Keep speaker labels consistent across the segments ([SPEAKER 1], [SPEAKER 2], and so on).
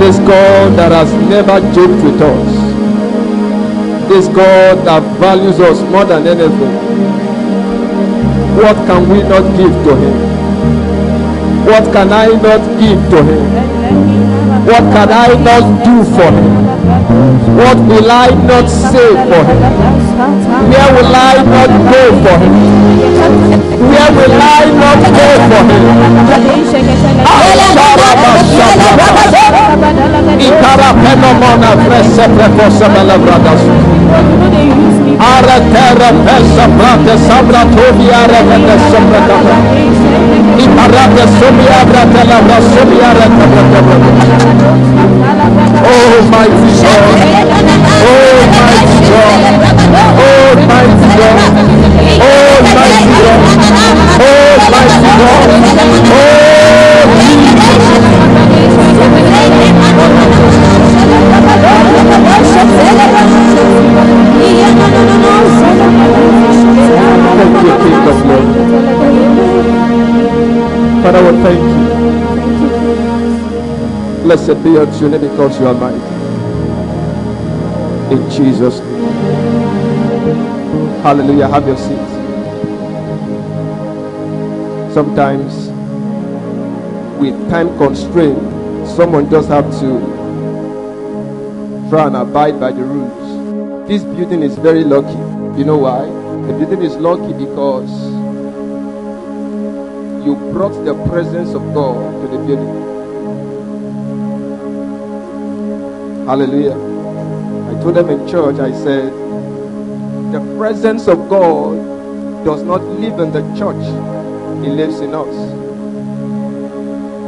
[SPEAKER 1] This God that has never joked with us. This God that values us more than anything. What can we not give to Him? What can I not give to Him? What can I not do for Him? What will I not say for Him? Where will I not go for Him? Where will I not go for Him? Ikara penomona frese precoce melebradas. Ara terra pesa prate sabra tobi ara vende sombra capa. Iparate sobi abra telabra sobi ara tabra tabra. Oh mighty God. Oh mighty God. Oh mighty God. Oh mighty God. Oh mighty God. Oh Jesus. Thank you, King of. Father, thank you. Blessed be your name because you are mighty. In Jesus' name. Hallelujah. Have your seat. Sometimes, with time constraint, someone just have to try and abide by the rules. This building is very lucky. You know why? The building is lucky because you brought the presence of God to the building. Hallelujah. Told them in church, I said, the presence of God does not live in the church, He lives in us.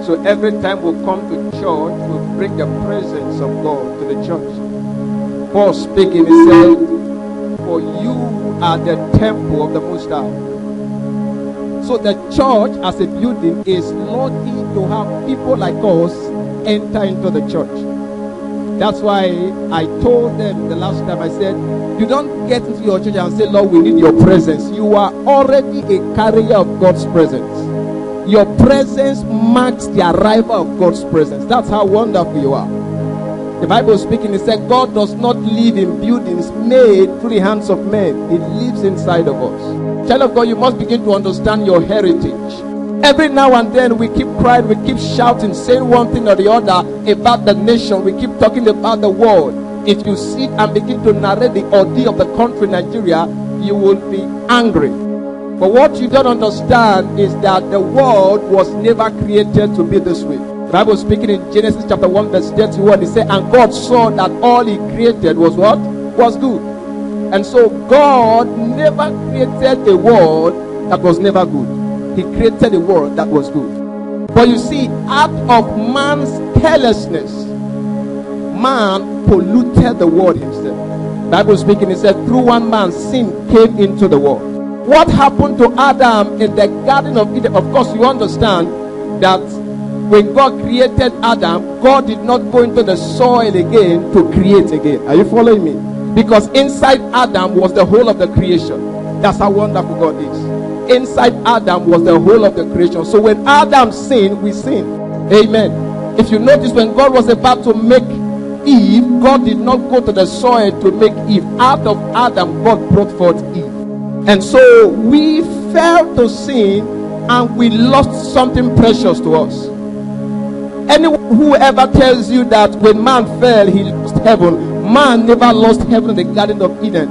[SPEAKER 1] So every time we come to church, we bring the presence of God to the church. Paul speaking, he said, For you are the temple of the Most High. So the church as a building is lucky to have people like us enter into the church. That's why I told them the last time I said, you don't get into your church and say, Lord, we need your presence. You are already a carrier of God's presence. Your presence marks the arrival of God's presence. That's how wonderful you are. The Bible speaking, it said, God does not live in buildings made through the hands of men, He lives inside of us. Child of God, you must begin to understand your heritage. Every now and then we keep crying, we keep shouting, saying one thing or the other about the nation, we keep talking about the world. If you sit and begin to narrate the ordeal of the country Nigeria, you will be angry. But what you don't understand is that the world was never created to be this way. The Bible speaking in Genesis chapter 1, verse 31, it said, And God saw that all he created was what? Was good. And so God never created a world that was never good. He created a world that was good. But you see, out of man's carelessness, man polluted the world himself. Bible speaking, it said, through one man sin came into the world. What happened to Adam in the Garden of Eden? Of course, you understand that when God created Adam, God did not go into the soil again to create again. Are you following me? Because inside Adam was the whole of the creation. That's how wonderful God is. Inside Adam was the whole of the creation. So when Adam sinned, we sinned. Amen. If you notice, when God was about to make Eve, God did not go to the soil to make Eve. Out of Adam, God brought forth Eve. And so we fell to sin and we lost something precious to us. Anyone who ever tells you that when man fell, he lost heaven, man never lost heaven in the Garden of Eden.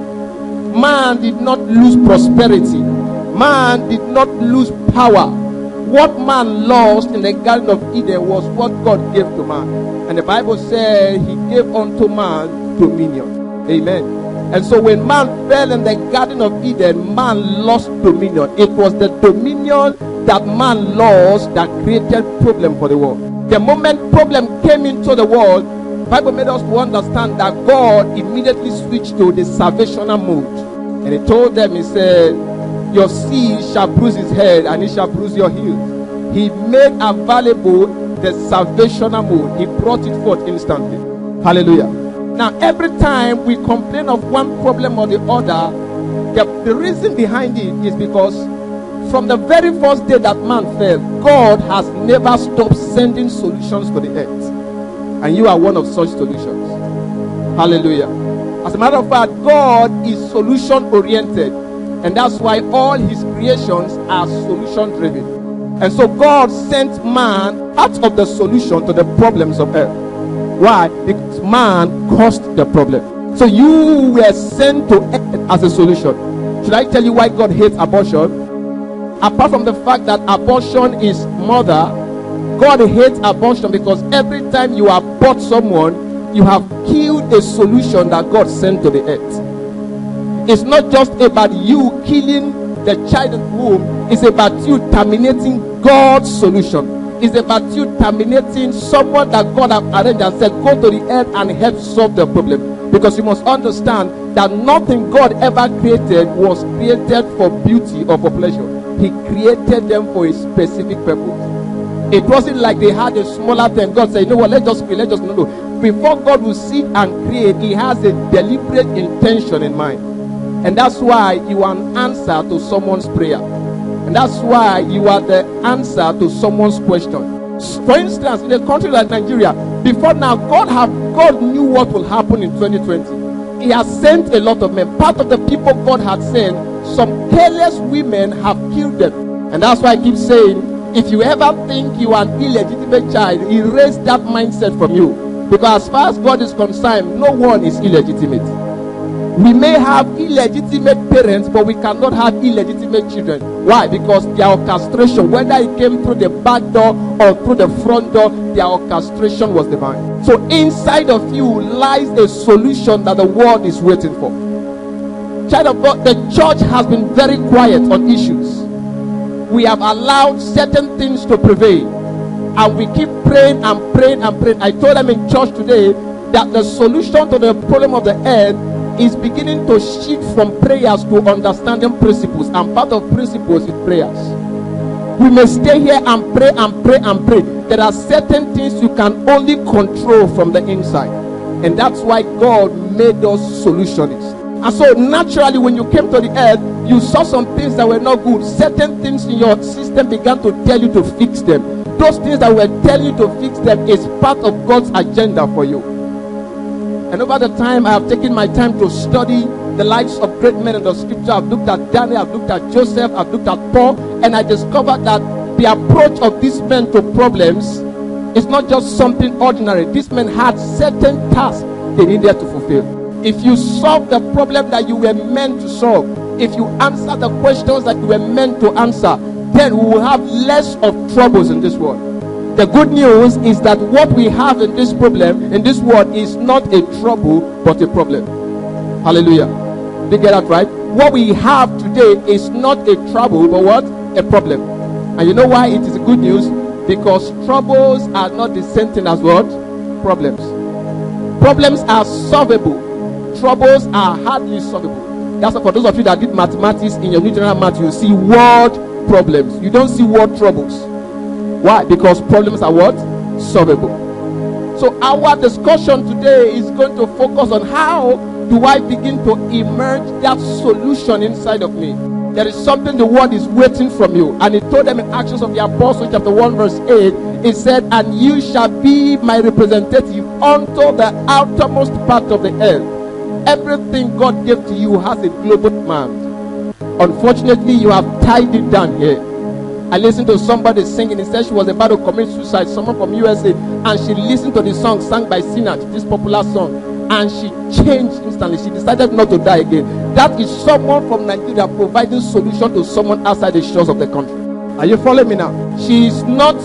[SPEAKER 1] Man did not lose prosperity, man did not lose power. What man lost in the Garden of Eden was what God gave to man. And the Bible said he gave unto man dominion. Amen. And so when man fell in the Garden of Eden, man lost dominion. It was the dominion that man lost that created problem for the world. The moment problem came into the world, Bible made us to understand that God immediately switched to the salvational mode. And he told them, he said, Your seed shall bruise his head and he shall bruise your heel. He made available the salvational mode. He brought it forth instantly. Hallelujah. Now, every time we complain of one problem or the other, the, the reason behind it is because from the very first day that man fell, God has never stopped sending solutions to the earth. And you are one of such solutions. Hallelujah. As a matter of fact, God is solution oriented. And that's why all his creations are solution driven. And so God sent man out of the solution to the problems of earth. Why? Because man caused the problem. So you were sent to earth as a solution. Should I tell you why God hates abortion? Apart from the fact that abortion is murder, God hates abortion because every time you abort someone, you have killed a solution that God sent to the earth. It's not just about you killing the child in womb, it's about you terminating God's solution. It's about you terminating someone that God has arranged and said, Go to the earth and help solve the problem. Because you must understand that nothing God ever created was created for beauty or for pleasure. He created them for a specific purpose. It wasn't like they had a smaller thing. God said, you know what, let's just create, let's just no no. Before God will sit and create, He has a deliberate intention in mind. And that's why you are an answer to someone's prayer. And that's why you are the answer to someone's question. For instance, in a country like Nigeria, before now, God have God knew what will happen in 2020. He has sent a lot of men. Part of the people God had sent, some careless women have killed them. And that's why I keep saying, if you ever think you are an illegitimate child, erase that mindset from you. Because as far as God is concerned, no one is illegitimate. We may have illegitimate parents, but we cannot have illegitimate children. Why? Because their orchestration, whether it came through the back door or through the front door, their orchestration was divine. So inside of you lies a solution that the world is waiting for. Child of God, the church has been very quiet on issues we have allowed certain things to prevail. And we keep praying and praying and praying. I told them in church today that the solution to the problem of the earth is beginning to shift from prayers to understanding principles. And part of principles is prayers. We may stay here and pray and pray and pray. There are certain things you can only control from the inside. And that's why God made us solutionists. And so naturally, when you came to the earth, you saw some things that were not good. Certain things in your system began to tell you to fix them. Those things that were telling you to fix them is part of God's agenda for you. And over the time, I have taken my time to study the lives of great men in the scripture. I've looked at Daniel, I've looked at Joseph, I've looked at Paul, and I discovered that the approach of these men to problems is not just something ordinary. These men had certain tasks they needed to fulfill if you solve the problem that you were meant to solve, if you answer the questions that you were meant to answer, then we will have less of troubles in this world. The good news is that what we have in this problem, in this world, is not a trouble, but a problem. Hallelujah. Did you get that right? What we have today is not a trouble, but what? A problem. And you know why it is good news? Because troubles are not the same thing as what? Problems. Problems are solvable troubles are hardly solvable. That's for those of you that did mathematics in your new general math, you see word problems. You don't see word troubles. Why? Because problems are what? Solvable. So our discussion today is going to focus on how do I begin to emerge that solution inside of me. There is something the world is waiting from you. And he told them in Actions of the Apostles, chapter 1, verse 8, he said, And you shall be my representative unto the outermost part of the earth Everything God gave to you has a global demand. Unfortunately, you have tied it down here. I listened to somebody singing. He said she was about to commit suicide. Someone from USA, and she listened to the song sung by Sinach, this popular song, and she changed instantly. She decided not to die again. That is someone from Nigeria providing solution to someone outside the shores of the country. Are you following me now? She is not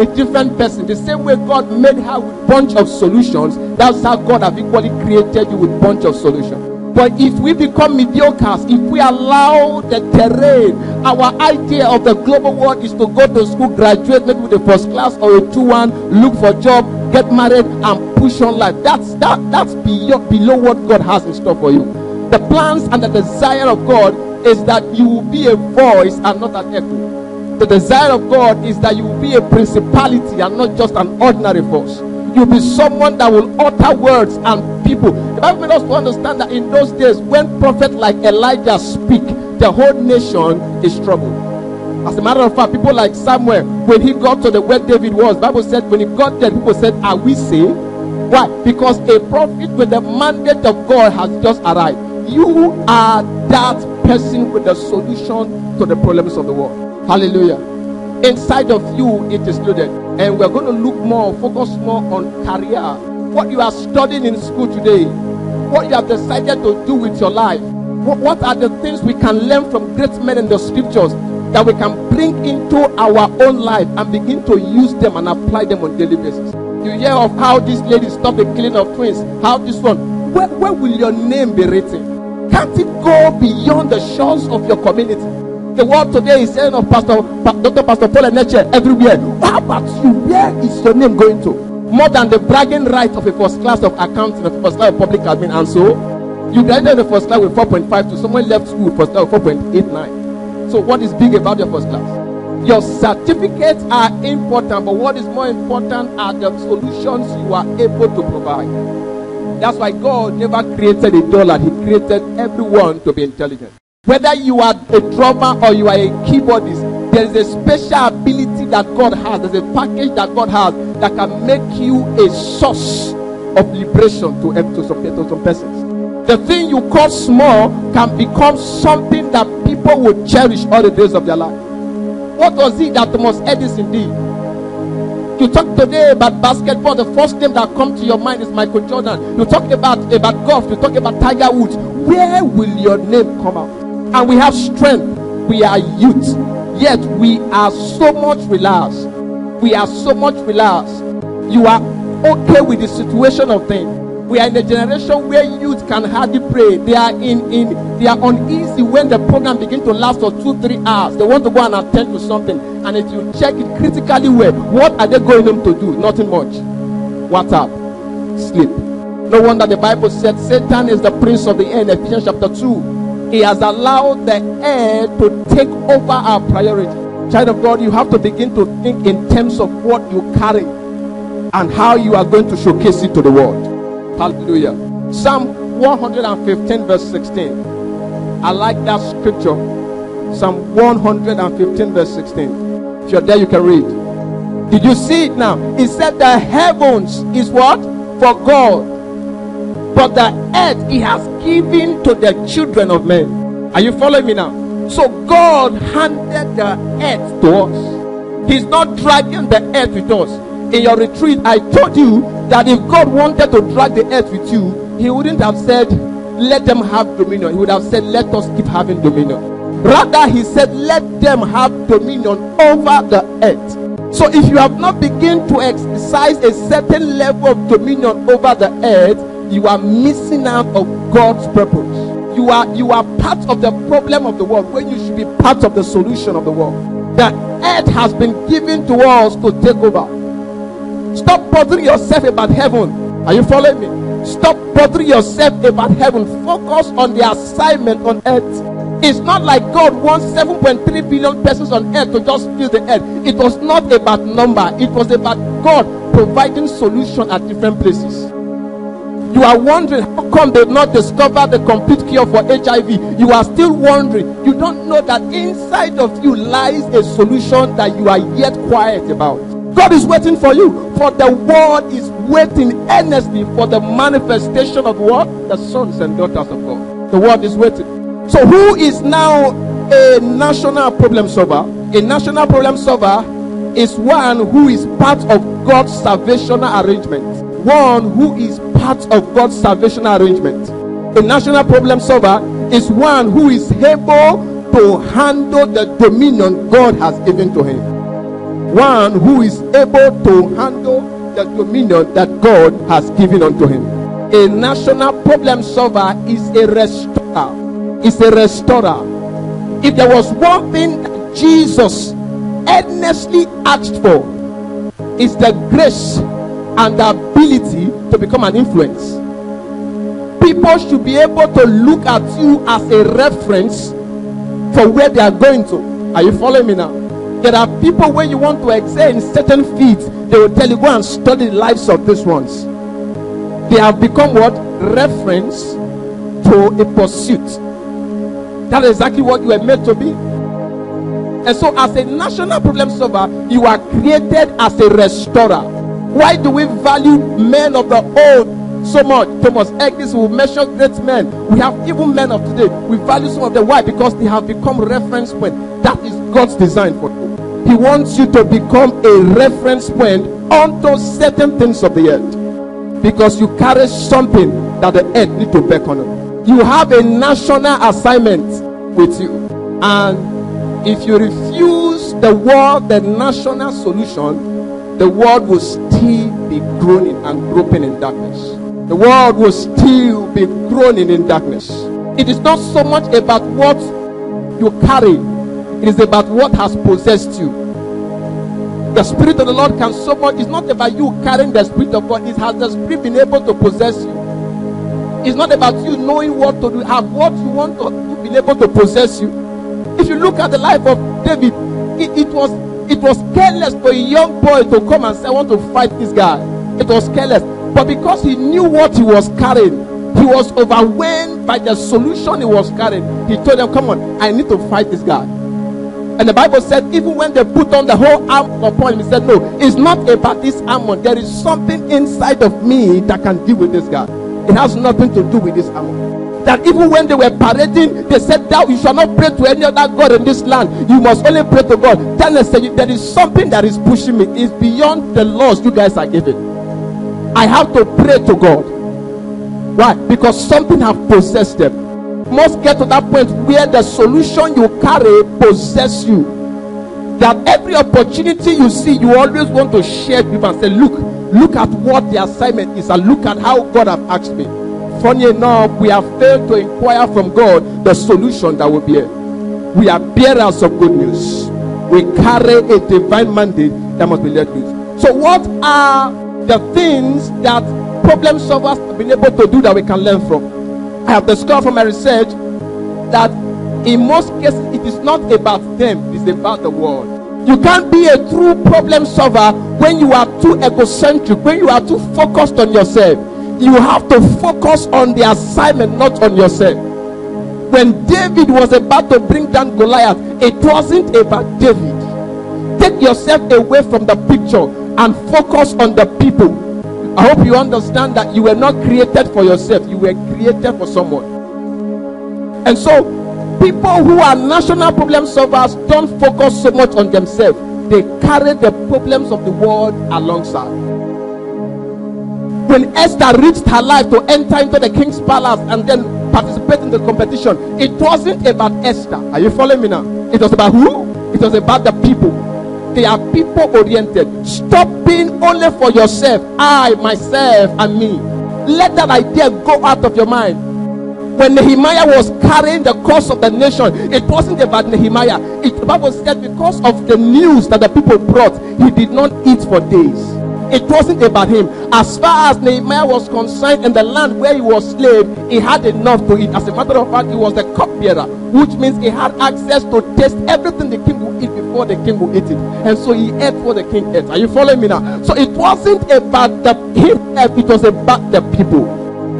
[SPEAKER 1] a different person. The same way God made her with bunch of solutions, that's how God have equally created you with bunch of solutions. But if we become mediocre, if we allow the terrain, our idea of the global world is to go to school, graduate maybe with a first class or a 2-1, look for job, get married, and push on life. That's that that's beyond below what God has in store for you. The plans and the desire of God is that you will be a voice and not an echo. The desire of God is that you will be a principality and not just an ordinary force. You'll be someone that will utter words and people. The Bible made us to understand that in those days, when prophets like Elijah speak, the whole nation is troubled. As a matter of fact, people like Samuel, when he got to the where David was, Bible said when he got there, people said, Are we saved? Why? Because a prophet with the mandate of God has just arrived. You are that person with the solution to the problems of the world. Hallelujah. Inside of you, it is loaded. And we're going to look more, focus more on career. What you are studying in school today, what you have decided to do with your life. What, what are the things we can learn from great men in the scriptures that we can bring into our own life and begin to use them and apply them on daily basis? You hear of how this lady stopped the killing of twins, how this one. Where, where will your name be written? Can't it go beyond the shores of your community? The world today is saying of Pastor Dr. Pastor Paul Enenche everywhere. How about you? Where is your name going to? More than the bragging right of a first class of accounting, a first class of public admin, and so you graduated the first class with 4.5 to someone left school first class with 4.89. So what is big about your first class? Your certificates are important, but what is more important are the solutions you are able to provide. That's why God never created a dollar, He created everyone to be intelligent. Whether you are a drummer or you are a keyboardist, there is a special ability that God has, there's a package that God has that can make you a source of liberation to, eh, to, some, to some persons. The thing you call small can become something that people will cherish all the days of their life. What was it that Thomas Edison did? You talk today about basketball, the first name that comes to your mind is Michael Jordan. You talk about, about golf, you talk about Tiger Woods. Where will your name come out? And we have strength. We are youth. Yet we are so much relaxed. We are so much relaxed. You are okay with the situation of things. We are in a generation where youth can hardly pray. They are in, in they are uneasy when the program begins to last for two, three hours. They want to go and attend to something. And if you check it critically well, what are they going home to do? Nothing much. What's up? Sleep. No wonder the Bible said Satan is the prince of the in Ephesians chapter 2. He has allowed the air to take over our priority. Child of God, you have to begin to think in terms of what you carry and how you are going to showcase it to the world. Hallelujah. Psalm 115, verse 16. I like that scripture. Psalm 115, verse 16. If you're there, you can read. Did you see it now? It said the heavens is what? For God. But the earth he has given to the children of men. Are you following me now? So God handed the earth to us. He's not dragging the earth with us. In your retreat, I told you that if God wanted to drag the earth with you, He wouldn't have said, Let them have dominion. He would have said, Let us keep having dominion. Rather, He said, Let them have dominion over the earth. So if you have not begun to exercise a certain level of dominion over the earth, you are missing out of God's purpose. You are you are part of the problem of the world when you should be part of the solution of the world. The earth has been given to us to take over. Stop bothering yourself about heaven. Are you following me? Stop bothering yourself about heaven. Focus on the assignment on earth. It's not like God wants 7.3 billion persons on earth to just fill the earth. It was not about number, it was about God providing solution at different places. You are wondering how come they've not discovered the complete cure for HIV. You are still wondering. You don't know that inside of you lies a solution that you are yet quiet about. God is waiting for you. For the world is waiting earnestly for the manifestation of what? The sons and daughters of God. The world is waiting. So, who is now a national problem solver? A national problem solver is one who is part of God's salvational arrangement. One who is part of God's salvation arrangement. A national problem solver is one who is able to handle the dominion God has given to him one who is able to handle the dominion that God has given unto him. A national problem solver is a restorer. Is a restorer. If there was one thing that Jesus earnestly asked for, is the grace and the ability to become an influence. People should be able to look at you as a reference for where they are going to. Are you following me now? There are people where you want to excel in certain fields, they will tell you go and study the lives of these ones. They have become what? Reference to a pursuit. That is exactly what you were meant to be. And so, as a national problem solver, you are created as a restorer. Why do we value men of the old so much? Thomas Aquinas will measure great men. We have even men of today. We value some of them. Why? Because they have become reference point. That is God's design for you. He wants you to become a reference point unto certain things of the earth. Because you carry something that the earth need to beckon on. You have a national assignment with you. And if you refuse the world, the national solution, the world will still be groaning and groping in darkness. The world will still be groaning in darkness. It is not so much about what you carry, it is about what has possessed you. The Spirit of the Lord can so much. It's not about you carrying the Spirit of God. It has the Spirit been able to possess you. It's not about you knowing what to do, have what you want to be able to possess you. If you look at the life of David, it, it was it was careless for a young boy to come and say, I want to fight this guy. It was careless. But because he knew what he was carrying, he was overwhelmed by the solution he was carrying. He told them, Come on, I need to fight this guy. And the Bible said, even when they put on the whole armor upon him, he said, No, it's not about this armor. There is something inside of me that can deal with this guy. It has nothing to do with this armor. That even when they were parading, they said, Thou you shall not pray to any other God in this land. You must only pray to God. Then they said, There is something that is pushing me. It's beyond the laws you guys are giving. I have to pray to God. Why? Because something have possessed them must get to that point where the solution you carry possess you. That every opportunity you see, you always want to share with people and say, Look, look at what the assignment is, and look at how God have asked me. Funny enough, we have failed to inquire from God the solution that will be here. We are bearers of good news. We carry a divine mandate that must be let loose. So, what are the things that problem solvers have been able to do that we can learn from? I have discovered from my research that in most cases it is not about them, it's about the world. You can't be a true problem solver when you are too egocentric, when you are too focused on yourself. You have to focus on the assignment, not on yourself. When David was about to bring down Goliath, it wasn't about David. Take yourself away from the picture and focus on the people I hope you understand that you were not created for yourself, you were created for someone. And so, people who are national problem solvers don't focus so much on themselves, they carry the problems of the world alongside. When Esther reached her life to enter into the king's palace and then participate in the competition, it wasn't about Esther. Are you following me now? It was about who? It was about the people they are people oriented. Stop being only for yourself, I, myself, and me. Let that idea go out of your mind. When Nehemiah was carrying the cause of the nation, it wasn't about Nehemiah. It, the Bible said because of the news that the people brought, he did not eat for days. It wasn't about him. As far as Nehemiah was concerned in the land where he was slave, he had enough to eat. As a matter of fact, he was the cupbearer, which means he had access to taste everything the king would eat before the king would eat it. And so he ate what the king ate. Are you following me now? So it wasn't about the himself, eh, it was about the people.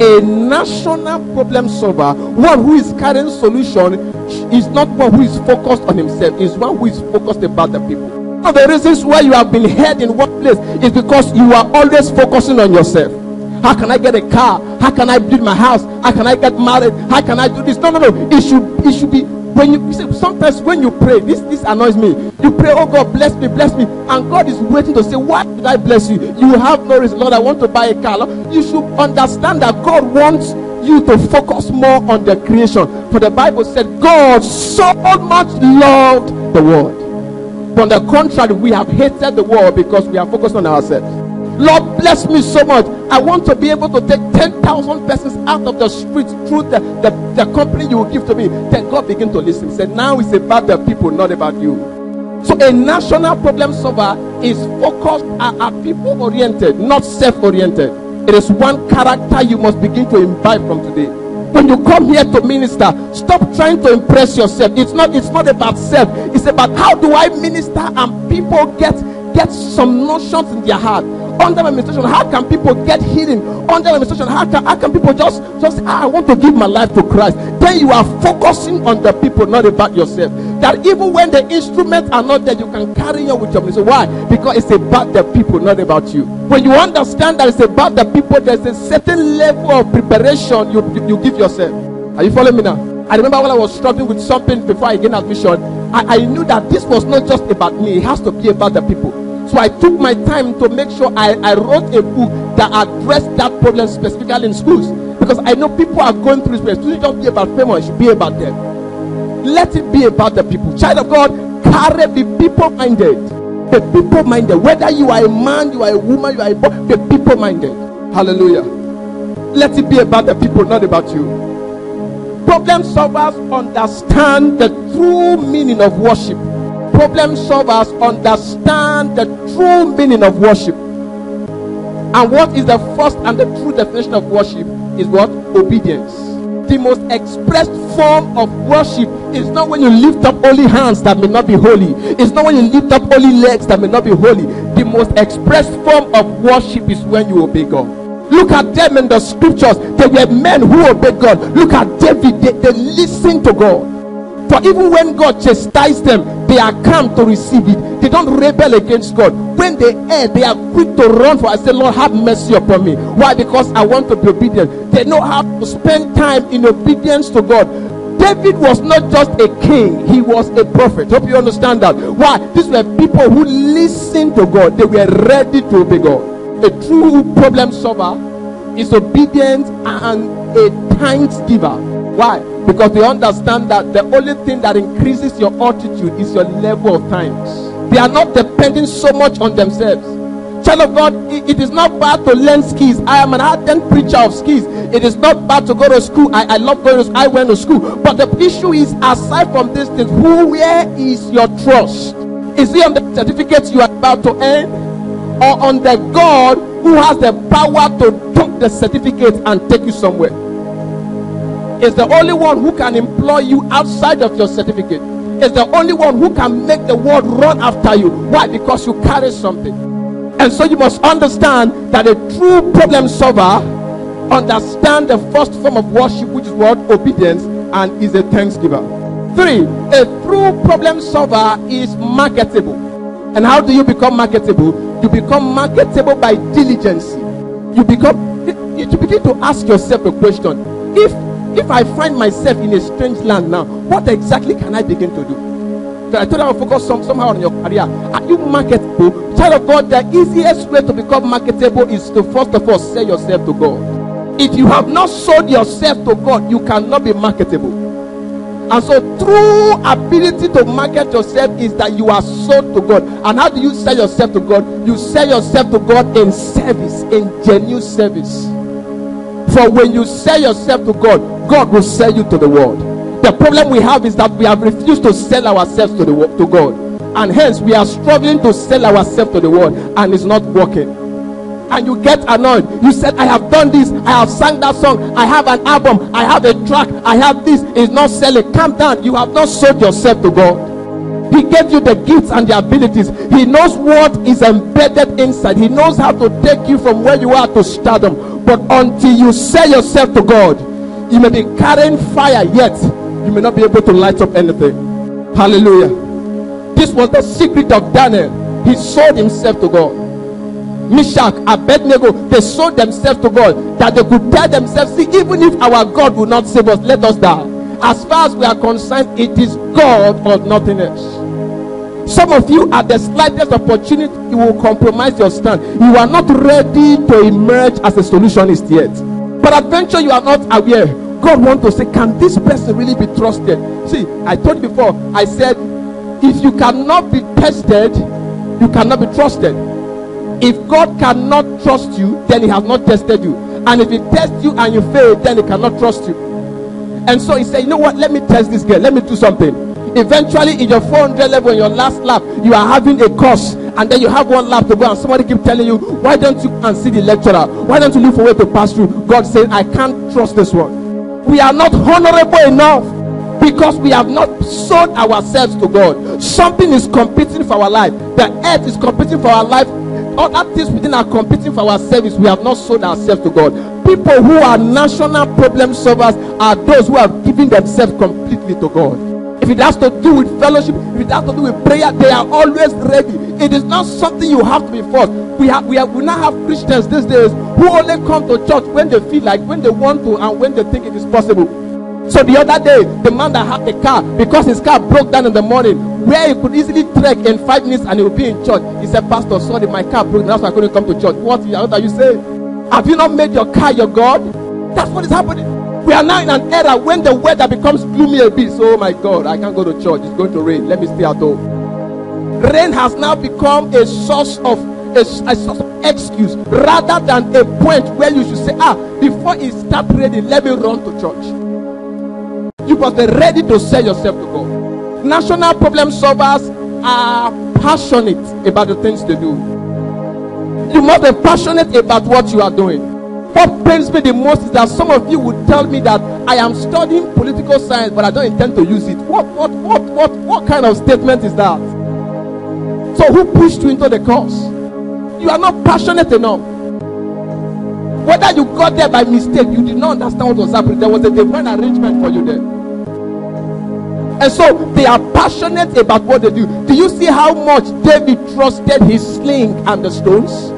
[SPEAKER 1] A national problem solver, one who is carrying solution, is not one who is focused on himself, is one who is focused about the people. One of the reasons why you have been held in one place is because you are always focusing on yourself. How can I get a car? How can I build my house? How can I get married? How can I do this? No, no, no. It should it should be when you, you sometimes when you pray, this this annoys me. You pray, oh God, bless me, bless me, and God is waiting to say, What did I bless you? You have no reason, Lord. I want to buy a car. Lord, you should understand that God wants you to focus more on the creation. For the Bible said, God so much loved the world on the contrary, we have hated the world because we are focused on ourselves. Lord, bless me so much. I want to be able to take 10,000 persons out of the streets through the, the, the company you will give to me. Then God begin to listen. Say, now it's about the people, not about you. So a national problem solver is focused at, people oriented, not self oriented. It is one character you must begin to imbibe from today when you come here to minister stop trying to impress yourself. It's not it's not about self. It's about how do i minister and people get get some notions in their heart under administration? How can people get healing under administration? How can, how can people just, just, ah, I want to give my life to Christ? Then you are focusing on the people, not about yourself. That even when the instruments are not there, you can carry on with your ministry. Why? Because it's about the people, not about you. When you understand that it's about the people, there's a certain level of preparation you, you, you give yourself. Are you following me now? I remember when I was struggling with something before I gained admission, I, I knew that this was not just about me, it has to be about the people. So I took my time to make sure I, I wrote a book that addressed that problem specifically in schools. Because I know people are going through this. It shouldn't just be about famous, it should be about them. Let it be about the people. Child of God, carry the people minded. The people minded. Whether you are a man, you are a woman, you are a boy, be people minded. Hallelujah. Let it be about the people, not about you. Problem solvers understand the true meaning of worship. Problem solvers understand the true meaning of worship. And what is the first and the true definition of worship is what? Obedience. The most expressed form of worship is not when you lift up holy hands that may not be holy. It's not when you lift up holy legs that may not be holy. The most expressed form of worship is when you obey God. Look at them in the scriptures. They were men who obeyed God. Look at David. They, they listened to God. For even when God chastised them, they are calm to receive it. They don't rebel against God. When they err, they are quick to run for. I say, Lord, have mercy upon me. Why? Because I want to be obedient. They know how to spend time in obedience to God. David was not just a king, he was a prophet. Hope you understand that. Why? These were people who listened to God, they were ready to obey God a true problem solver is obedient and a thanks giver. Why? Because they understand that the only thing that increases your altitude is your level of thanks. They are not depending so much on themselves. Child of God, it, it is not bad to learn skills. I am an ardent preacher of skills. It is not bad to go to school. I, I love going to school. I went to school. But the issue is, aside from these things, who, where is your trust? Is it on the certificates you are about to earn? or on the God who has the power to take the certificate and take you somewhere. Is the only one who can employ you outside of your certificate. Is the only one who can make the world run after you. Why? Because you carry something. And so you must understand that a true problem solver understand the first form of worship, which is what obedience, and is a thanksgiver. Three, a true problem solver is marketable. And how do you become marketable? You become marketable by diligence. You become you begin to ask yourself a question. If if I find myself in a strange land now, what exactly can I begin to do? I told you I will focus some, somehow on your career. Are you marketable? Child of God, the easiest way to become marketable is to first of all sell yourself to God. If you have not sold yourself to God, you cannot be marketable. And so, true ability to market yourself is that you are sold to God. And how do you sell yourself to God? You sell yourself to God in service, in genuine service. For when you sell yourself to God, God will sell you to the world. The problem we have is that we have refused to sell ourselves to the world, to God, and hence we are struggling to sell ourselves to the world, and it's not working and you get annoyed. You said, I have done this, I have sung that song, I have an album, I have a track, I have this, it's not selling. Calm down. You have not sold yourself to God. He gave you the gifts and the abilities. He knows what is embedded inside. He knows how to take you from where you are to stardom. But until you sell yourself to God, you may be carrying fire, yet you may not be able to light up anything. Hallelujah. This was the secret of Daniel. He sold himself to God. Meshach, Abednego, they sold themselves to God that they could tell themselves, see, even if our God will not save us, let us die. As far as we are concerned, it is God or nothing else. Some of you, at the slightest opportunity, you will compromise your stand. You are not ready to emerge as a solutionist yet. But adventure, you are not aware. God wants to say, can this person really be trusted? See, I told you before, I said, if you cannot be tested, you cannot be trusted. If God cannot trust you, then He has not tested you. And if He tests you and you fail, then He cannot trust you. And so He said, You know what? Let me test this girl. Let me do something. Eventually, in your 400 level, in your last lap, you are having a course, and then you have one lap to go, and somebody keep telling you, Why don't you and see the lecturer? Why don't you look for way to pass through? God said, I can't trust this one. We are not honorable enough because we have not sold ourselves to God. Something is competing for our life. The earth is competing for our life other things within are competing for our service, we have not sold ourselves to God. People who are national problem solvers are those who have given themselves completely to God. If it has to do with fellowship, if it has to do with prayer, they are always ready. It is not something you have to be forced. We have we have we now have Christians these days who only come to church when they feel like, when they want to, and when they think it is possible. So the other day, the man that had the car, because his car broke down in the morning, where he could easily trek in five minutes and he would be in church, he said, Pastor, sorry, my car broke down, that's why I couldn't come to church. What, what are you saying? Have you not made your car your God? That's what is happening. We are now in an era when the weather becomes gloomy a bit. So, oh my God, I can't go to church. It's going to rain. Let me stay at home. Rain has now become a source of a, a source of excuse rather than a point where you should say, ah, before it starts raining, let me run to church. You must be ready to sell yourself to God. National problem solvers are passionate about the things they do. You must be passionate about what you are doing. What pains me the most is that some of you would tell me that I am studying political science, but I don't intend to use it. What what what what what kind of statement is that? So who pushed you into the course? You are not passionate enough. Whether you got there by mistake, you did not understand what was happening. There was a divine arrangement for you there. And so they are passionate about what they do. Do you see how much David trusted his sling and the stones?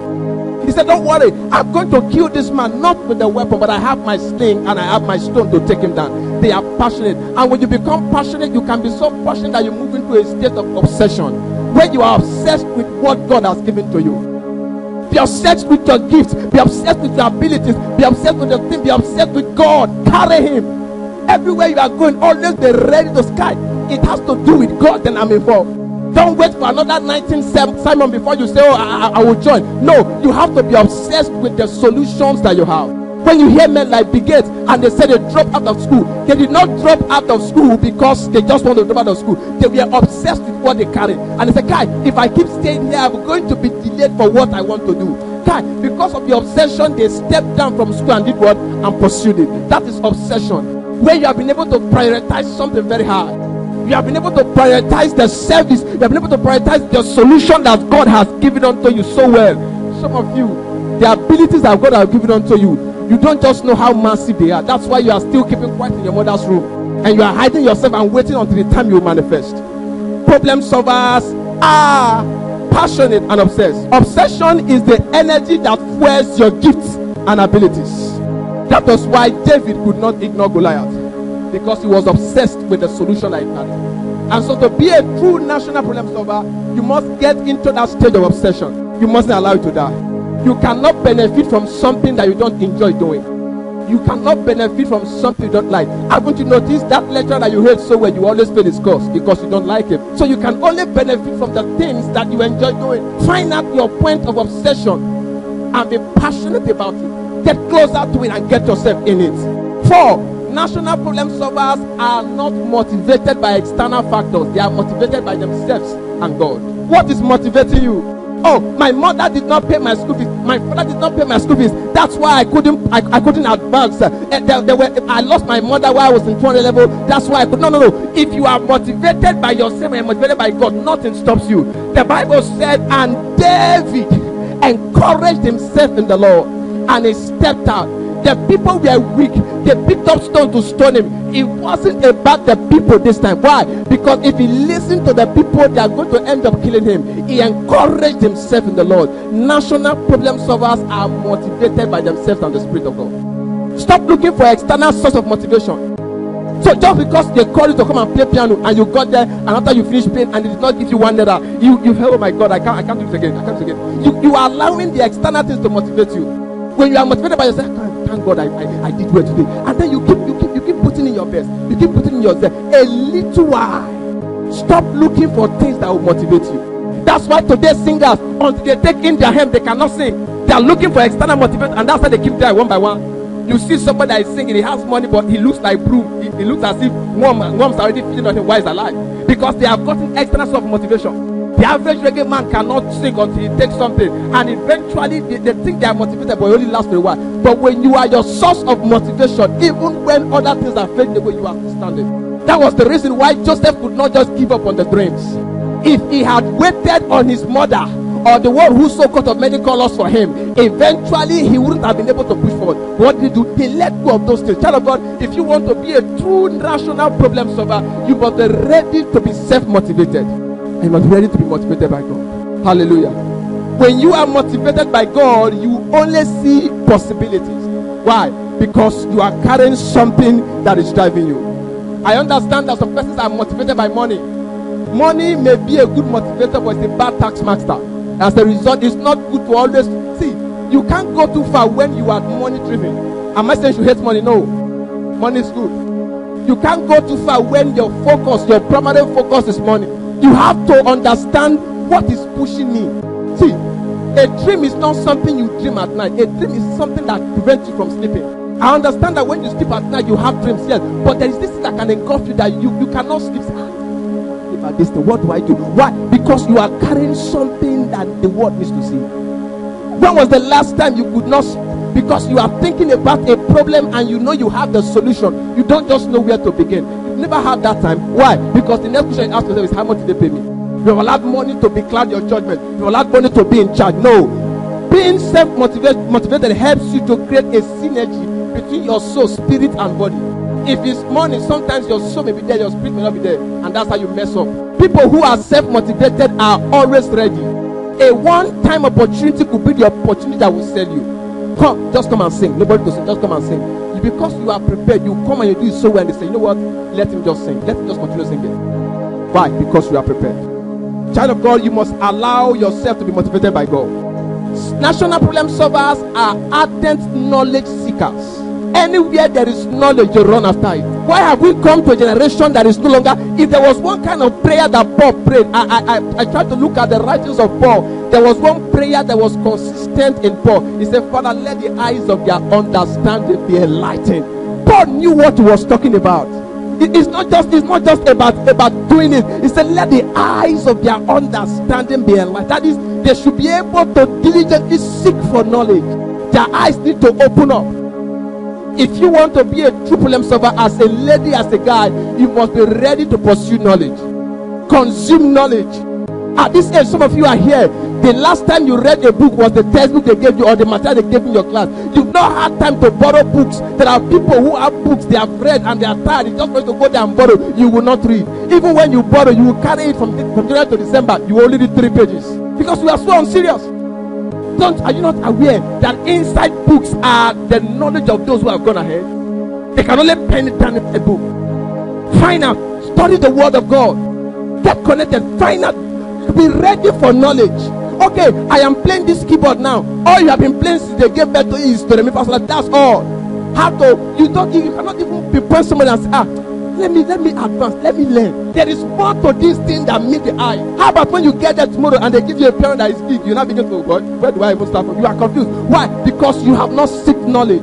[SPEAKER 1] He said, Don't worry, I'm going to kill this man, not with the weapon, but I have my sling and I have my stone to take him down. They are passionate. And when you become passionate, you can be so passionate that you move into a state of obsession When you are obsessed with what God has given to you. Be obsessed with your gifts, be obsessed with your abilities, be obsessed with your thing, be obsessed with God. Carry Him. Everywhere you are going, always be ready to sky. It has to do with God, then I'm involved. Don't wait for another 19 Simon before you say, Oh, I, I, will join. No, you have to be obsessed with the solutions that you have. When you hear men like Bill and they say they dropped out of school, they did not drop out of school because they just want to drop out of school. They were obsessed with what they carry. And they say, Kai, if I keep staying here, I'm going to be delayed for what I want to do. Because of the obsession, they stepped down from school and did what? And pursued it. That is obsession where you have been able to prioritize something very hard. You have been able to prioritize the service. You have been able to prioritize the solution that God has given unto you so well. Some of you, the abilities that God has given unto you, you don't just know how massive they are. That's why you are still keeping quiet in your mother's room. And you are hiding yourself and waiting until the time you manifest. Problem solvers are passionate and obsessed. Obsession is the energy that fuels your gifts and abilities. That was why David could not ignore Goliath because he was obsessed with the solution he had. And so, to be a true national problem solver, you must get into that stage of obsession. You mustn't allow it to die. You cannot benefit from something that you don't enjoy doing. You cannot benefit from something you don't like. Haven't you noticed that lecture that you heard so well, you always fail his course because you don't like it. So you can only benefit from the things that you enjoy doing. Find out your point of obsession and be passionate about it. Get closer to it and get yourself in it. Four, national problem solvers are not motivated by external factors, they are motivated by themselves and God. What is motivating you? Oh, my mother did not pay my school fees. My father did not pay my school fees. That's why I couldn't. I, I couldn't advance. Uh, there, were, I lost my mother while I was in 20 level. That's why I could. No, no, no. If you are motivated by yourself and motivated by God, nothing stops you. The Bible said, and David encouraged himself in the Lord and he stepped out. The people were weak. They picked up stone to stone him. It wasn't about the people this time. Why? Because if he listened to the people, they are going to end up killing him. He encouraged himself in the Lord. National problem solvers are motivated by themselves and the Spirit of God. Stop looking for external source of motivation. So just because they call you to come and play piano and you got there and after you finish playing and they did not give you one you you oh my god, I can't I can't do this again. I can't do this again. You you are allowing the external things to motivate you when you are motivated by yourself, thank, God I, I, I did well today. And then you keep you keep you keep putting in your best. You keep putting in yourself a little while. Stop looking for things that will motivate you. That's why today's singers, until they take in their hand, they cannot sing. They are looking for external motivation, and that's why they keep there one by one. You see somebody that is singing, he has money, but he looks like broom. He, he looks as if worms are already feeding on him while he's alive. Because they have gotten external self motivation. The average reggae man cannot sing until he takes something, and eventually they, they think they are motivated, but it only lasts for a while. But when you are your source of motivation, even when other things are fading away, you are standing. That was the reason why Joseph could not just give up on the dreams. If he had waited on his mother
[SPEAKER 2] or the one who so cut of many colors for him, eventually he wouldn't have been able to push forward. What did he do? He let go of those things. Child of God, if you want to be a true rational problem solver, you must be ready to be self motivated. You must be ready to be motivated by God. Hallelujah. When you are motivated by God, you only see possibilities. Why? Because you are carrying something that is driving you. I understand that some persons are motivated by money. Money may be a good motivator, but it's a bad tax master. As a result, it's not good to always see. You can't go too far when you are money driven. Am I saying you hate money? No. Money is good. You can't go too far when your focus, your primary focus is money. You have to understand what is pushing me. See, a dream is not something you dream at night. A dream is something that prevents you from sleeping. I understand that when you sleep at night, you have dreams, yes. But there is this thing that can engulf you that you, you cannot sleep. Ah, about this thing, what do I do? Why? Because you are carrying something that the world needs to see. When was the last time you could not? Because you are thinking about a problem and you know you have the solution. You don't just know where to begin. Never had that time. Why? Because the next question you ask yourself is how much did they pay me? You have allowed money to be cloud your judgment. You have allowed money to be in charge. No. Being self-motivated motivated helps you to create a synergy between your soul, spirit, and body. If it's money, sometimes your soul may be there, your spirit may not be there, and that's how you mess up. People who are self motivated are always ready. A one time opportunity could be the opportunity that will sell you. Come, just come and sing. Nobody sing, just come and sing. Because you are prepared, you come and you do it so well, and they say, you know what? Let him just sing. Let him just continue singing. Why? Because you are prepared. Child of God, you must allow yourself to be motivated by God. National problem solvers are ardent knowledge seekers. Anywhere there is knowledge, you run after it. Why have we come to a generation that is no longer? If there was one kind of prayer that Paul prayed, I, I, I, I tried to look at the writings of Paul. There was one prayer that was consistent in Paul. He said, Father, let the eyes of their understanding be enlightened. Paul knew what he was talking about. it's not just it's not just about about doing it. He said, let the eyes of their understanding be enlightened. That is, they should be able to diligently seek for knowledge. Their eyes need to open up if you want to be a true problem solver as a lady, as a guy, you must be ready to pursue knowledge, consume knowledge. At this age, some of you are here. The last time you read a book was the textbook they gave you or the material they gave in your class. You've not had time to borrow books. There are people who have books they have read and they are tired. It's just going to go there and borrow. You will not read. Even when you borrow, you will carry it from, from January to December. You will only read three pages because we are so unserious don't are you not aware that inside books are the knowledge of those who have gone ahead? They can only pen down a book. Find out, study the word of God, get connected, find out, be ready for knowledge. Okay, I am playing this keyboard now. All you have been playing since they gave birth to is to the That's all. How to you don't you cannot even prepare someone and say, ah, let me let me advance. Let me learn. There is more to this thing than meet the eye. How about when you get there tomorrow and they give you a parent that is big? You now begin to what? Where do I even start from? You are confused. Why? Because you have not seek knowledge.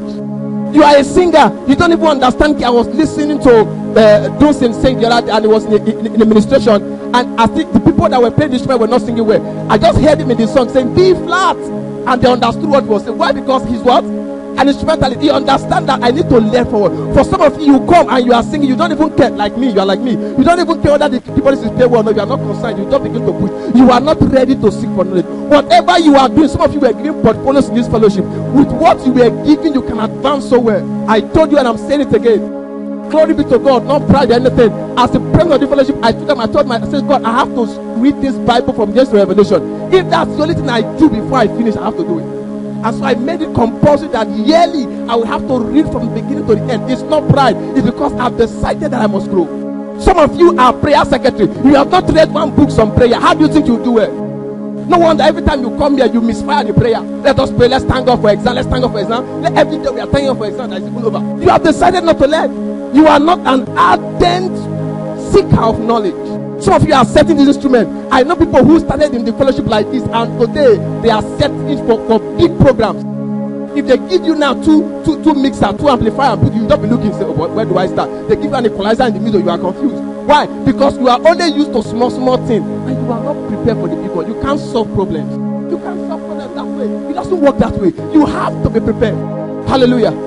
[SPEAKER 2] You are a singer. You don't even understand. I was listening to uh, Dunsin sing the other day, and it was in, in, in administration. And I think the people that were playing the instrument were not singing well. I just heard him in the song saying B flat, and they understood what he was saying. Why? Because he's what? An instrumentalist, you understand that I need to learn forward. For some of you, you come and you are singing, you don't even care like me, you are like me. You don't even care whether the people is play well or not. you are not concerned. You don't begin to push. You are not ready to seek for knowledge. Whatever you are doing, some of you were giving portfolios in this fellowship. With what you were giving, you can advance so well. I told you, and I'm saying it again. Glory be to God, not pride or anything. As the president of the fellowship, I told them, I told my, I said, God, I have to read this Bible from Genesis to Revelation. If that's the only thing I do before I finish, I have to do it. And so I made it compulsory that yearly I will have to read from the beginning to the end. It's not pride, it's because I've decided that I must grow. Some of you are prayer secretary. You have not read one book on prayer. How do you think you do it? No wonder every time you come here, you misfire the prayer. Let us pray. Let's thank God for exam. Let's thank God for exam. Let, every day we are thanking for exam that is even over. You have decided not to learn. You are not an ardent seeker of knowledge. Some of you are setting this instrument. I know people who started in the fellowship like this, and today they are setting for, for big programs. If they give you now two, two, two mixer, two amplifier, you don't be looking, say, oh, where do I start? They give you an equalizer in the middle, you are confused. Why? Because you are only used to small, small things, and you are not prepared for the big one. You can't solve problems. You can't solve problems that way. It doesn't work that way. You have to be prepared. Hallelujah.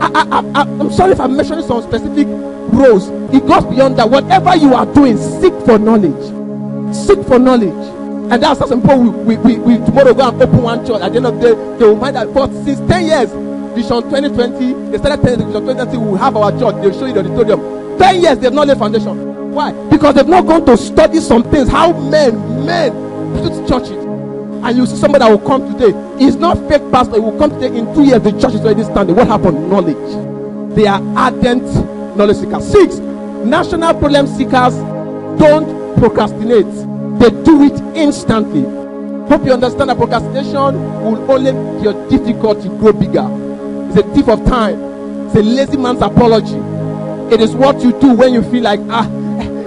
[SPEAKER 2] I, I, I, I'm sorry if I'm mentioning some specific grows, it goes beyond that. Whatever you are doing, seek for knowledge. Seek for knowledge. And that's how some people we, we, we, we tomorrow go and open one church. At the end of the day, they will mind that. But since 10 years, Vision 2020, they started telling the Vision 2020 we will have our church. They'll show you the auditorium. 10 years, they've not laid foundation. Why? Because they've not gone to study some things. How men, men, build churches. And you see somebody that will come today. He's not fake pastor. He will come today in two years. The church is already standing. What happened? Knowledge. They are ardent knowledge seekers. Six, national problem seekers don't procrastinate. They do it instantly. Hope you understand that procrastination will only make your difficulty grow bigger. It's a thief of time. It's a lazy man's apology. It is what you do when you feel like ah,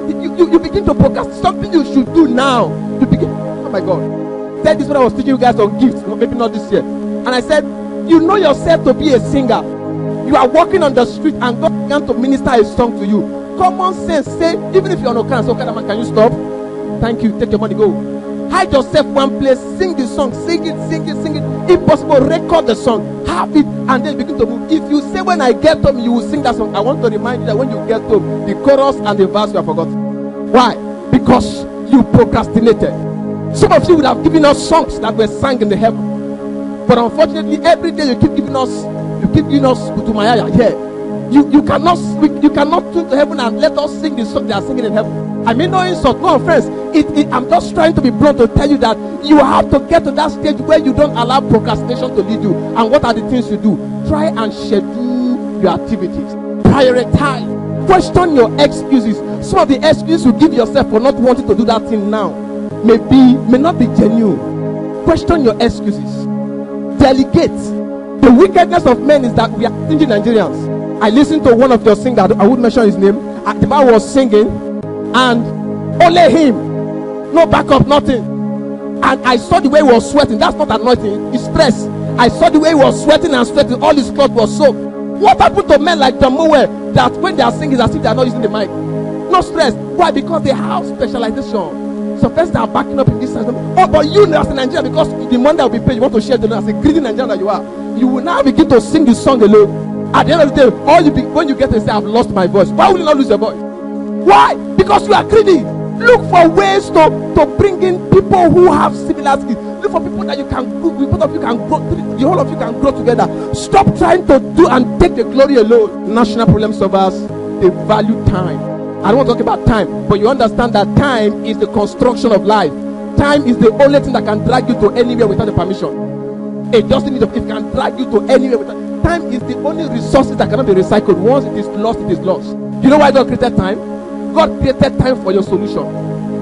[SPEAKER 2] you, you, you begin to procrastinate something you should do now. You begin. Oh my God! That is what I was teaching you guys on gifts, maybe not this year, and I said, you know yourself to be a singer. You are walking on the street and God began to minister a song to you. Common sense say, even if you're on a say, okay, man, can you stop? Thank you. Take your money, go. Hide yourself one place, sing the song, sing it, sing it, sing it. If possible, record the song, have it, and then begin to move. If you say when I get home, you will sing that song. I want to remind you that when you get home, the chorus and the verse you have forgotten. Why? Because you procrastinated. Some of you would have given us songs that were sung in the heaven. But unfortunately, every day you keep giving us, you keep giving us to my eye here. You, you cannot you cannot tune to heaven and let us sing the song they are singing in heaven. I mean no insult, no offense. It, it, I'm just trying to be blunt to tell you that you have to get to that stage where you don't allow procrastination to lead you. And what are the things you do? Try and schedule your activities. Prioritize. Question your excuses. Some of the excuses you give yourself for not wanting to do that thing now may be may not be genuine. Question your excuses. Delegate. The wickedness of men is that we are stingy Nigerians. I listened to one of your singers, I would mention his name. The man was singing, and only him, no backup, nothing. And I saw the way he was sweating. That's not anointing, it's stress. I saw the way he was sweating and sweating, all his clothes was soaked. What happened to men like Jamuwe that when they are singing, as if they are not using the mic? No stress. Why? Because they have specialization. Some persons are backing up in this system. Oh, but you as a Nigerian, because the money that will be paid, you want to share the loan as a greedy Nigerian that you are. You will now begin to sing the song alone. At the end of the day, all you be, when you get to say, I've lost my voice. Why would you not lose your voice? Why? Because you are greedy. Look for ways to, to bring in people who have similar skills. Look for people that you can group both of you can grow, the whole of you can grow together. Stop trying to do and take the glory alone. National problem solvers, they value time. I don't want to talk about time, but you understand that time is the construction of life. Time is the only thing that can drag you to anywhere without the permission. It doesn't need it can drag you to anywhere time is the only resources that cannot be recycled. Once it is lost, it is lost. You know why God created time? God created time for your solution.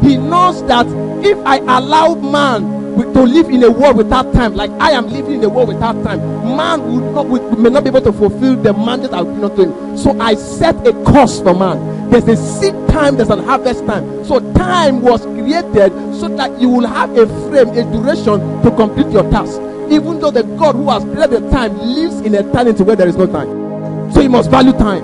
[SPEAKER 2] He knows that if I allow man to live in a world without time, like I am living in a world without time, man would not, may not be able to fulfill the mandate I've been doing. So I set a course for man. There's a seed time, there's an harvest time. So time was created so that you will have a frame, a duration to complete your task even though the God who has created the time lives in eternity where there is no time. So you must value time.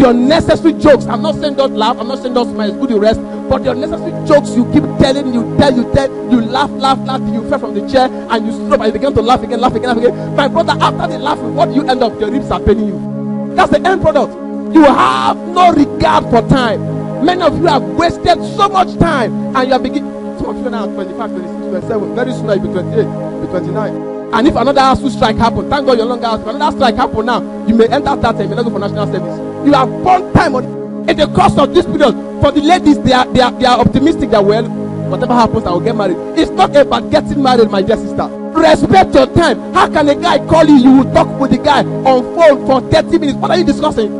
[SPEAKER 2] Your necessary jokes, I'm not saying don't laugh, I'm not saying don't smile, it's good you rest, but your necessary jokes you keep telling, you tell, you tell, you laugh, laugh, laugh you fell from the chair and you stop and you begin to laugh again, laugh again, laugh again. My brother, after the laughing, what do you end up? Your ribs are paining you. That's the end product. You have no regard for time. Many of you have wasted so much time and you are beginning some of you now 25, 26, 27. Very soon I'll be 28, be 29. And if another ASUU strike happen, thank God you're longer If another strike happen now, you may enter that time, you may not go for national service. You have born time on in the course of this period. For the ladies, they are they are, they are optimistic that well, whatever happens, I will get married. It's not about getting married, my dear sister. Respect your time. How can a guy call you? You will talk with the guy on phone for 30 minutes. What are you discussing?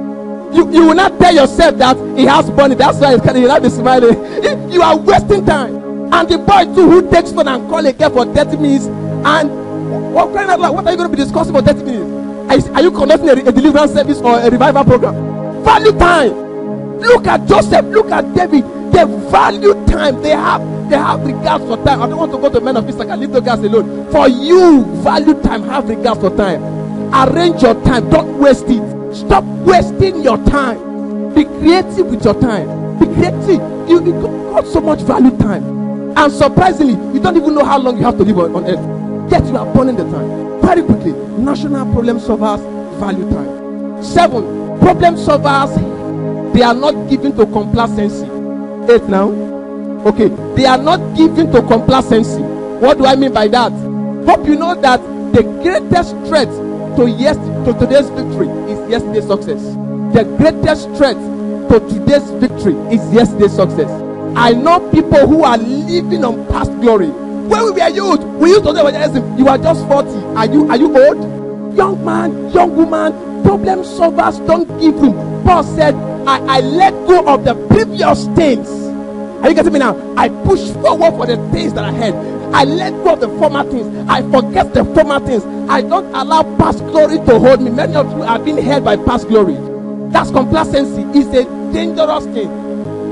[SPEAKER 2] You, you will not tell yourself that he has money. That's why he's will not be smiling. You are wasting time. And the boy too who takes phone and call a girl for 30 minutes and what what are you going to be discussing for 30 minutes? Are, you conducting a, a, deliverance service or a revival program? Value time. Look at Joseph, look at David. They value time. They have they have regards for time. I don't want to go to men of peace. I can leave the guys alone. For you, value time, have regards for time. Arrange your time, don't waste it. Stop wasting your time. Be creative with your time. Be creative. You, you got so much value time. And surprisingly, you don't even know how long you have to live on, on earth. Yet you are burning the time. Very quickly, national problem solvers value time. Seven, problem solvers, they are not given to complacency. Eight now. Okay, they are not given to complacency. What do I mean by that? Hope you know that the greatest threat to yes to today's victory is yesterday's success. The greatest threat to today's victory is yesterday's success. I know people who are living on past glory. When we were youth, we used to say evangelism. You are just 40. Are you are you old? Young man, young woman, problem solvers don't give room. Paul said, I, I let go of the previous things. Are you getting me now? I push forward for the things that I had. I let go of the former things. I forget the former things. I don't allow past glory to hold me. Many of you are being held by past glory. That's complacency. It's a dangerous thing.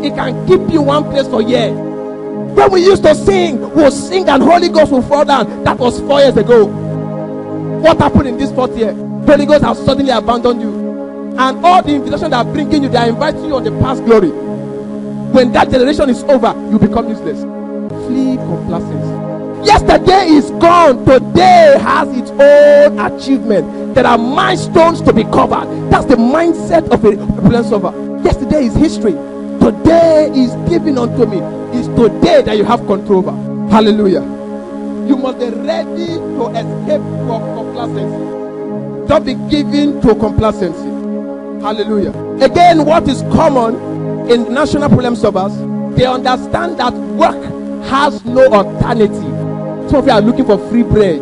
[SPEAKER 2] It can keep you one place for years. When we used to sing, we'll sing and Holy Ghost will fall down. That was four years ago. What happened in this fourth year? Holy Ghost has suddenly abandoned you. And all the invitations that are bringing you, they are inviting you on the past glory. When that generation is over, you become useless. Flee complacency. Yesterday is gone. Today has its own achievement. There are milestones to be covered. That's the mindset of a problem solver. Yesterday is history. Today is given unto me. It's today that you have control over. Hallelujah. You must be ready to escape from complacency. Don't be given to complacency. Hallelujah. Again, what is common in national problem solvers? They understand that work has no alternative. Some of you are looking for free bread.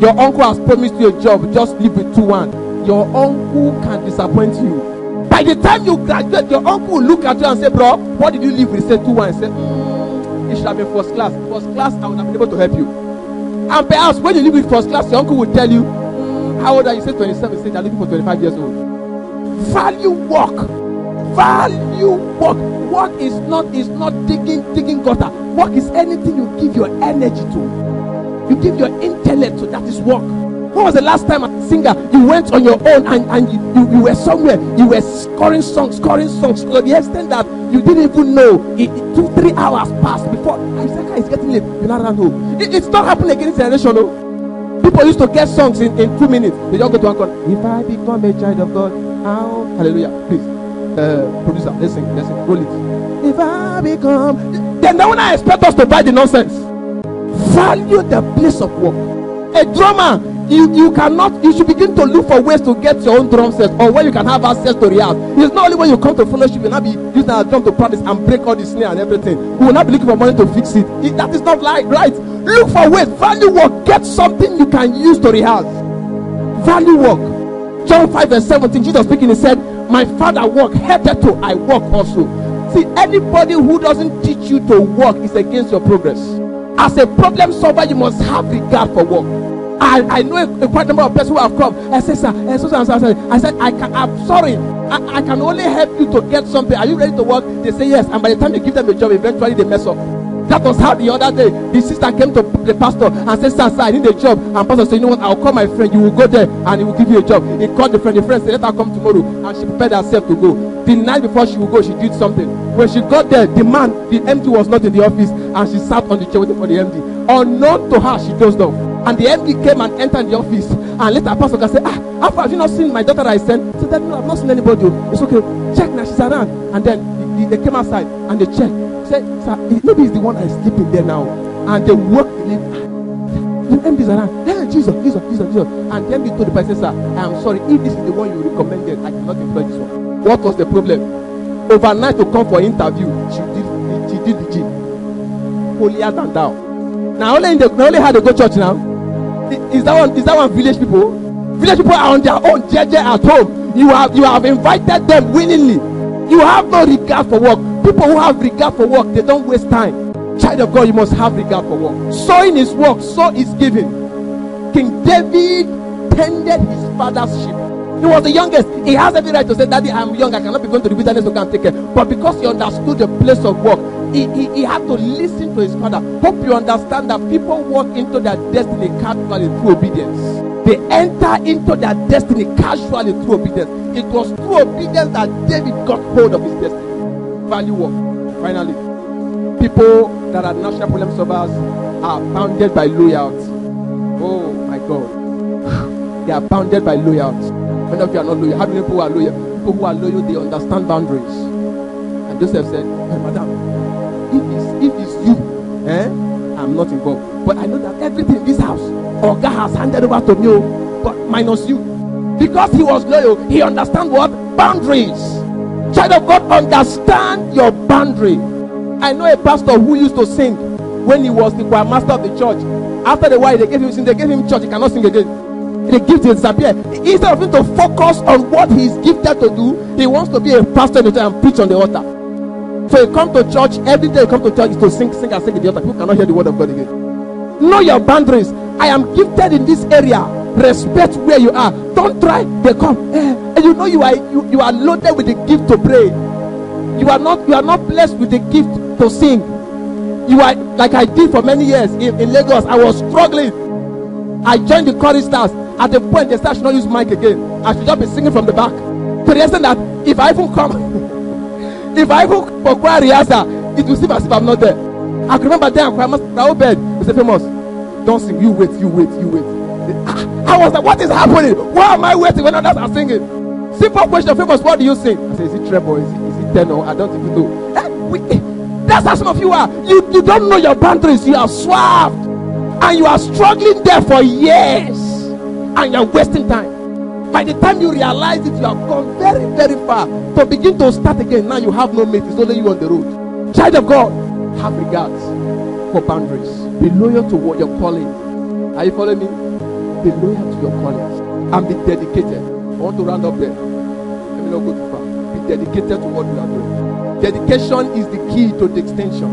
[SPEAKER 2] Your uncle has promised you a job, just live it to one. Your uncle can disappoint you. By the time you graduate, your uncle will look at you and say, Bro, what did you leave with? Say two one. And say, mm, It should have been first class. First class, I would have been able to help you. And perhaps when you leave with first class, your uncle will tell you, mm, How old are you? Say 27. Say, They're looking for 25 years old. Value work. Value work. Work is not is not digging digging gutter. Work is anything you give your energy to. You give your intellect to. That is work. When was the last time a singer you went on your own and, and you, you, you were somewhere, you were scoring songs, scoring songs to the extent that you didn't even know it, it two, three hours passed before Isaac is getting late, you not run home. It, it's not happening again in generation, no. People used to get songs in, in two minutes. They just go to one corner. If I become a child of God, how hallelujah. Please. Uh, producer, listen, listen, roll it. If I become then they not expect us to buy the nonsense. Value the place of work. A drummer, you, you cannot, you should begin to look for ways to get your own drum set or where you can have access to rehearse. It's not only when you come to fellowship, you will not be using a drum to practice and break all the snare and everything. We will not be looking for money to fix it. it that is not like right. Look for ways, value work, get something you can use to rehearse. Value work. John 5 and 17, Jesus speaking, he said, My father work, hitherto I work also. See, anybody who doesn't teach you to work is against your progress. As a problem solver, you must have regard for work. I, I know a, a quite number of persons who have come. I said, sir, I said, sir, sir, I said, I can, I'm sorry. I, I can only help you to get something. Are you ready to work? They say yes. And by the time you give them a job, eventually they mess up. That was how the other day the sister came to the pastor and said, Sir, sir, I need a job. And pastor said, You know what? I'll call my friend. You will go there and he will give you a job. He called the friend. The friend said, Let her come tomorrow. And she prepared herself to go. The night before she would go, she did something. When she got there, the man, the MD was not in the office and she sat on the chair waiting for the MD. Unknown to her, she dozed off. And the MD came and entered the office. And later, Pastor can say, Ah, how have you not seen my daughter I sent? She said, No, I've not seen anybody. It's okay. Check now, she's around. And then the, the, they came outside and they checked. Say, sir, maybe it's the one I sleeping there now. And they woke the The MD is around. Hey, Jesus, Jesus, Jesus, Jesus. And the MD told the person, sir, I am sorry. If this is the one you recommended, I cannot employ this one. What was the problem? Overnight to come for interview, she did, she did the gym. Holier than thou. Now only in the, now only how they go church now. Is that one? Is that one village people? Village people are on their own, JJ at home. You have you have invited them willingly. You have no regard for work. People who have regard for work, they don't waste time. Child of God, you must have regard for work. Sowing is work, so is giving. King David tended his father's sheep. He was the youngest. He has every right to say, Daddy, I'm young. I cannot be going to the wilderness to go and take care. But because he understood the place of work, he, he, he had to listen to his father. Hope you understand that people walk into their destiny casually through obedience. They enter into their destiny casually through obedience. It was through obedience that David got hold of his destiny. Value work. Finally, people that are national problem solvers are bounded by loyalty. Oh my God. they are bounded by loyalty. Many of you are not loyal. How many people are loyal? People who are loyal, they understand boundaries. And Joseph said, hey, Madam, involved. But I know that everything in this house, Oga has handed over to me, oh, but minus you. Because he was loyal, he understands what? Boundaries. Child of God, understand your boundary. I know a pastor who used to sing when he was the choir master of the church. After the while, they gave him sing, they gave him church, he cannot sing again. The gift will disappear. Instead of him to focus on what he's gifted to do, he wants to be a pastor and preach on the altar. So you come to church every day. You come to church is to sing, sing, and sing in the altar. People cannot hear the word of God again. Know your boundaries. I am gifted in this area. Respect where you are. Don't try. They come, eh, and you know you are you, you are loaded with the gift to pray. You are not you are not blessed with the gift to sing. You are like I did for many years in, in Lagos. I was struggling. I joined the choristers. At the point they said I should not use mic again. I should just be singing from the back. To the extent that if I even come, if I even for choir rehearsal, it will seem as if I'm not there. I can remember then choir master Raoul bed. He said, famous. Don't sing. You wait. You wait. You wait. I was like, what is happening? Why am I waiting when others are singing? Simple question, famous. What do you sing? I say, is it treble? Is it, is it tenor? I don't even know. Eh, we, that's how some of you are. You, you don't know your boundaries. You are swamped. And you are struggling there for years. And you're wasting time. By the time you realize it, you have gone very, very far. To begin to start again, now you have no mate. It's only you on the road. Child of God, have regards for boundaries. Be loyal to what you're calling. Are you following me? Be loyal to your calling. And be dedicated. I want to round up there. Let me not go too far. Be dedicated to what you are doing. Dedication is the key to the extension.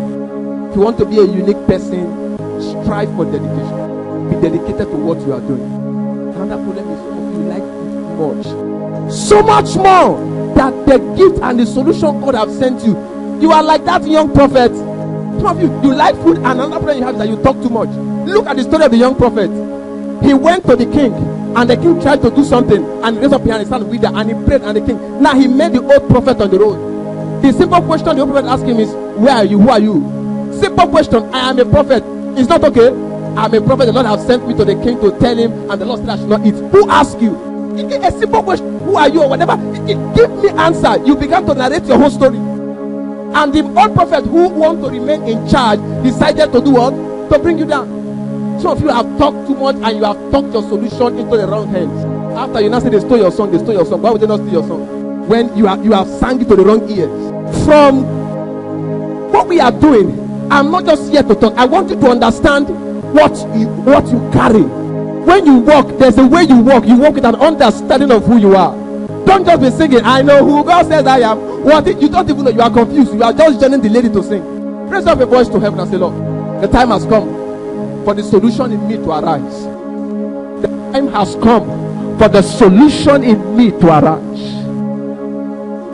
[SPEAKER 2] If you want to be a unique person, strive for dedication. Be dedicated to what you are doing. Another problem is of you like So much more that the gift and the solution God have sent you. You are like that young prophet. Some of you, you like food, and another problem you have is that you talk too much. Look at the story of the young prophet. He went to the king, and the king tried to do something, and raised up behind his hand with the and he prayed, and the king. Now he met the old prophet on the road. The simple question the old prophet asked him is, Where are you? Who are you? Simple question. I am a prophet. It's not okay. I'm a prophet. The Lord has sent me to the king to tell him, and the Lord said I should not eat. Who asked you? A simple question. Who are you or whatever? Give me answer. You began to narrate your whole story. And the old prophet who want to remain in charge decided to do what? To bring you down. Some of you have talked too much and you have talked your solution into the wrong hands. After you now say they stole your song, they stole your song. Why would they not steal your song? When you have you have sang it to the wrong ears. From what we are doing, I'm not just here to talk. I want you to understand what you what you carry. When you walk, there's a way you walk. You walk with an understanding of who you are. Don't just be singing, I know who God says I am. What you don't even know, you are confused. You are just joining the lady to sing. Raise up a voice to heaven and say, Lord, the time has come for the solution in me to arise. The time has come for the solution in me to arise.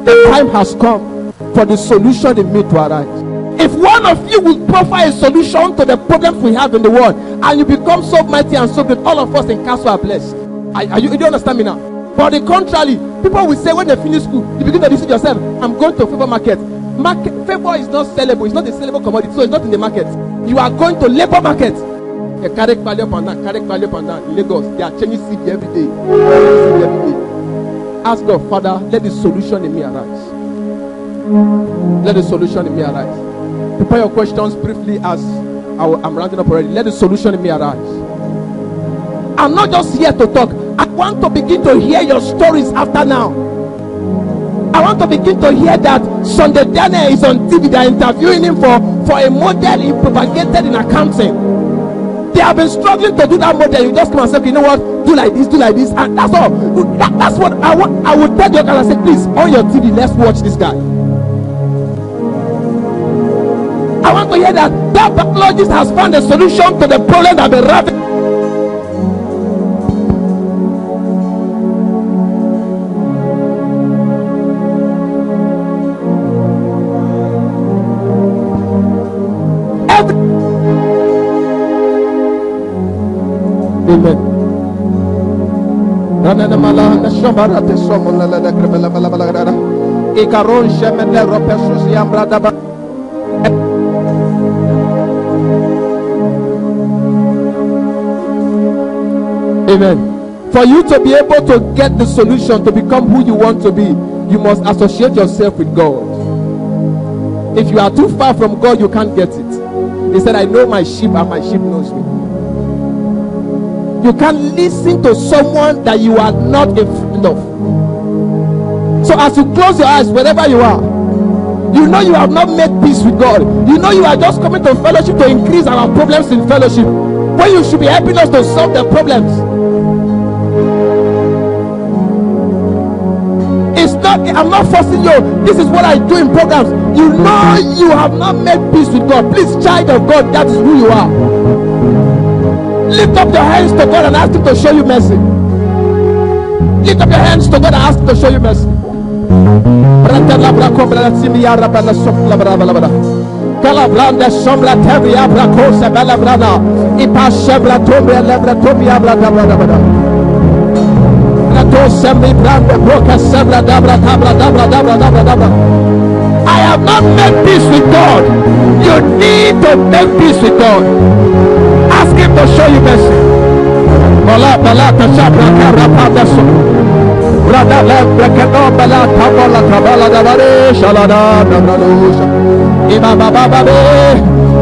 [SPEAKER 2] The time has come for the solution in me to arise. If one of you will provide a solution to the problems we have in the world and you become so mighty and so great, all of us in castle are blessed. Are, are you, do you understand me now? But the contrary, people will say when they finish school, you begin to deceive yourself. I'm going to favor market. Market favor is not sellable, it's not a sellable commodity, so it's not in the market. You are going to labor market. A carry value up and down, value up and down. In Lagos, they are changing CD every day. Every day. Ask God, Father, let the solution in me arise. Let the solution in me arise. Prepare your questions briefly as I'm rounding up already. Let the solution in me arise. I'm not just here to talk. I want to begin to hear your stories after now. I want to begin to hear that Sunday Daniel is on TV. They are interviewing him for, for a model he propagated in accounting. They have been struggling to do that model. You just come and say, you know what? Do like this, do like this, and that's all. That, that's what I want. I would tell guys. I say, please, on your TV, let's watch this guy. I want to hear that that pathologist has found a solution to the problem that been ravaging. Amen. Amen. For you to be able to get the solution to become who you want to be, you must associate yourself with God. If you are too far from God, you can't get it. He said, I know my sheep and my sheep knows me. You can't listen to someone that you are not a friend of. So as you close your eyes, wherever you are, you know you have not made peace with God. You know you are just coming to fellowship to increase our problems in fellowship. When you should be helping us to solve the problems. Not, I'm not forcing you. This is what I do in programs. You know you have not made peace with God. Please, child of God, that is who you are. Lift up your hands to God and ask Him to show you mercy. Lift up your hands to God and ask Him to show you mercy. I have not made peace with God. You need to make peace with God. Ask Him to show you mercy.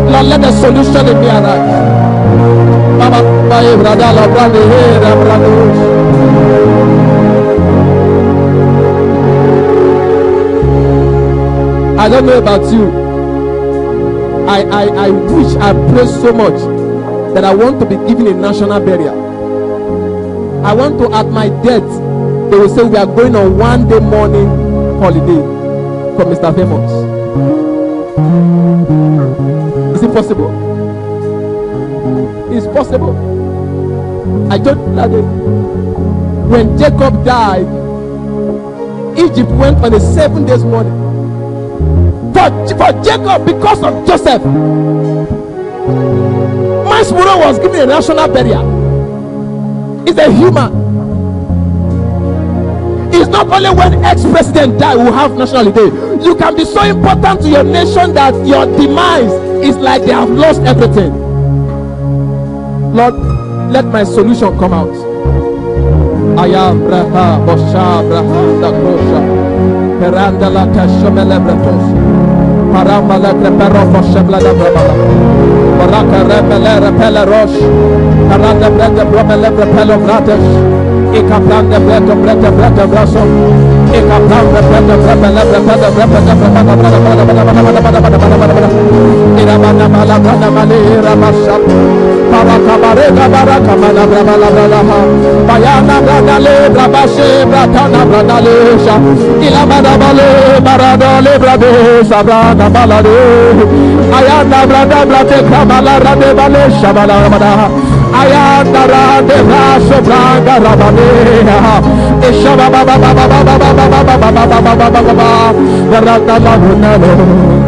[SPEAKER 2] Lord, let the solution. Baba dabradosha. I don't know about you. I, I, I wish I pray so much that I want to be given a national burial. I want to, at my death, they will say we are going on one day morning holiday for Mr. Famous. Is it possible? It's possible. I don't know when Jacob died, Egypt went on a seven days mourning for, for Jacob because of Joseph. Masmuro was given a national burial. He's a human. It's not only when ex-president die will have national day. You can be so important to your nation that your demise is like they have lost everything. Lord, let my solution come out. I am Braha, Bosha, Braha, Dakosha, Peranda la Kashomele Bratos, Paramba la Crepero, Boshebla da Brabala, Baraka Rebele, Repele Rosh, Paranda Brenda, Bromele, Repelo Gratis, Ikaplanda Breta, Breta, Breta, Braso, Ikaplanda Breta, Repele, Repele, Repele, Repele, Repele, Irabana Mala, Brana Mali, Rabasha, Barakabarega baraka mana braba la brada ha Bayana brada le braba she bratana brada le sha le brade sa brada balade Ayana brada brade kamala rade bale shabala bada Ayana rade braso brada rabade Ishaba la hunalo